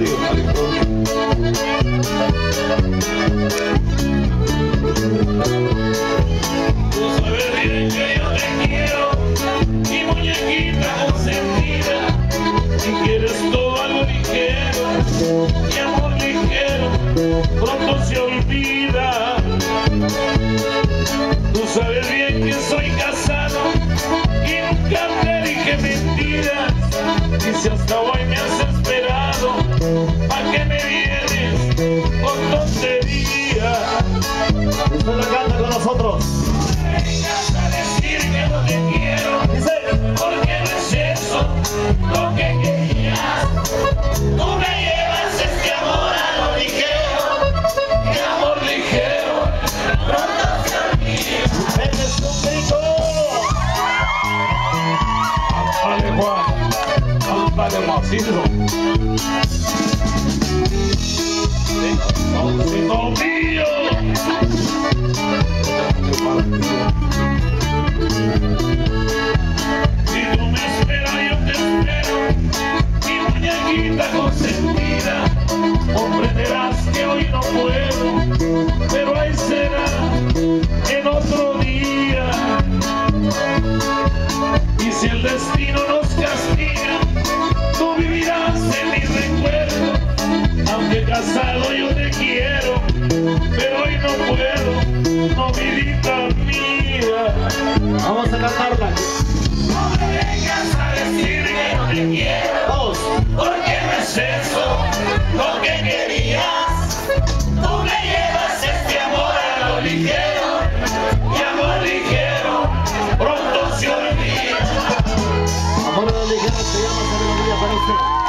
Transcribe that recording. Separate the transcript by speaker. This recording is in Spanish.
Speaker 1: Tú sabes bien que yo te quiero, mi muñequita consentida. Si quieres todo algo ligero, mi amor ligero, pronto se olvida. Tú sabes bien que soy casado y nunca te dije mentiras. Si hasta hoy me has esperado, ¿pa' qué me vienes con tonterías?
Speaker 2: Usted la canta con nosotros.
Speaker 1: Vengas a decir que no te quiero, porque no es eso lo que querías. Lo mío. Si tú me esperas, yo te espero, mi muñequita consentida. Comprenderás que hoy no puedo, Casado yo te quiero, pero hoy no puedo, no vidita mía.
Speaker 2: Vamos a cantarla.
Speaker 1: No me vengas a decir que no te quiero, porque no es eso lo que querías. Tú me llevas este amor a lo ligero, y amor ligero, pronto se olvida.
Speaker 2: Amor a la ligera se llama melodía, parece.